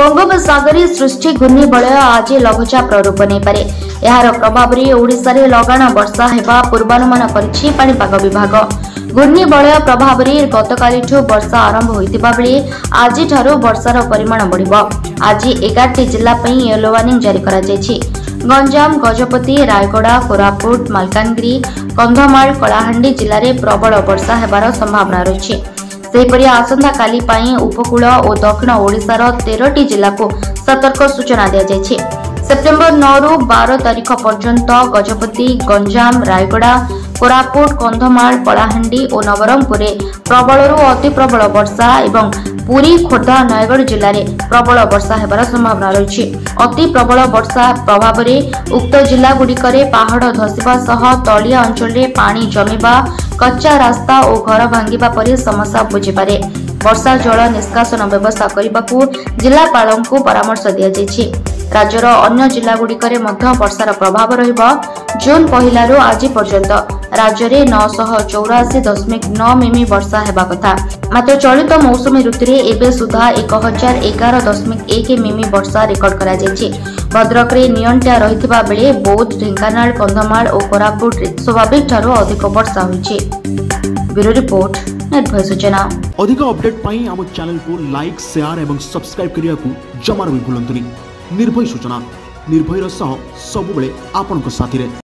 বঙ্গোপসাগরে সৃষ্টি ঘূর্ণিবলয় আজ লঘুচাপ রূপ নেইপারে এর প্রভাবে ওড়শার লগাণ বর্ষা হওয়া পূর্বানুমান করেছে পাপাগ বিভাগ ঘূর্ণিবলয় প্রভাবে গতকালিঠু বর্ষা আরম্ভ হয়ে আজিঠার বর্ষার পরিমাণ বড় আজ এগারটি জেলা ইয়েলো ওয়ার্নিং জারি করা যাইছে ଗଞ୍ଜାମ ଗଜପତି ରାୟଗଡ଼ା କୋରାପୁଟ ମାଲକାନଗିରି କନ୍ଧମାଳ କଳାହାଣ୍ଡି ଜିଲ୍ଲାରେ ପ୍ରବଳ ବର୍ଷା ହେବାର ସମ୍ଭାବନା ରହିଛି ସେହିପରି ଆସନ୍ତାକାଲି ପାଇଁ ଉପକୂଳ ଓ ଦକ୍ଷିଣ ଓଡ଼ିଶାର ତେରଟି ଜିଲ୍ଲାକୁ ସତର୍କ ସୂଚନା ଦିଆଯାଇଛି ସେପ୍ଟେମ୍ବର ନଅରୁ ବାର ତାରିଖ ପର୍ଯ୍ୟନ୍ତ ଗଜପତି ଗଞ୍ଜାମ ରାୟଗଡ଼ା କୋରାପୁଟ କନ୍ଧମାଳ କଳାହାଣ୍ଡି ଓ ନବରଙ୍ଗପୁରରେ ପ୍ରବଳରୁ ଅତି ପ୍ରବଳ ବର୍ଷା ଏବଂ ପୁରୀ ଖୋର୍ଦ୍ଧା ନୟାଗଡ଼ ଜିଲ୍ଲାରେ ପ୍ରବଳ ବର୍ଷା ହେବାର ସମ୍ଭାବନା ରହିଛି ଅତି ପ୍ରବଳ ବର୍ଷା ପ୍ରଭାବରେ ଉକ୍ତ ଜିଲ୍ଲାଗୁଡ଼ିକରେ ପାହାଡ଼ ଧସିବା ସହ ତଳିଆ ଅଞ୍ଚଳରେ ପାଣି ଜମିବା कच्चा रास्ता घर भागि परि समस्या बुझिपे वर्षा जल निष्कासन व्यवस्था जिल्लापार्श दिन्छ ରାଜ୍ୟର ଅନ୍ୟ ଜିଲ୍ଲାଗୁଡ଼ିକରେ ମଧ୍ୟ ବର୍ଷାର ପ୍ରଭାବ ରହିବ ଜୁନ୍ ପହିଲାରୁ ଆଜି ପର୍ଯ୍ୟନ୍ତ ରାଜ୍ୟରେ ନଅଶହ ଚଉରାଅଶୀ ଦଶମିକ ନଅ ମିମି ବର୍ଷା ହେବା କଥା ମାତ୍ର ଚଳିତ ମୌସୁମୀ ଋତୁରେ ଏବେ ସୁଦ୍ଧା ଏକ ହଜାର ଏଗାର ଦଶମିକ ଏକ ମିମି ବର୍ଷା ରେକର୍ଡ କରାଯାଇଛି ଭଦ୍ରକରେ ନିଅଣ୍ଟିଆ ରହିଥିବା ବେଳେ ବୌଦ୍ଧ ଢେଙ୍କାନାଳ କନ୍ଧମାଳ ଓ କୋରାପୁଟରେ ସ୍ୱାଭାବିକଠାରୁ ଅଧିକ ବର୍ଷା ହୋଇଛି ବ୍ୟୁରୋ ରିପୋର୍ଟ ନିର୍ଭୟ ସୂଚନା ଅଧିକ ଅପଡେଟ୍ ପାଇଁ ଆମ ଚ୍ୟାନେଲକୁ ଲାଇକ୍ ସେୟାର ଏବଂ ସବସ୍କ୍ରାଇବ୍ କରିବାକୁ ଜମାରୁ ବି ଭୁଲନ୍ତୁନି निर्भय सूचना निर्भयर सह सबुबले साथीले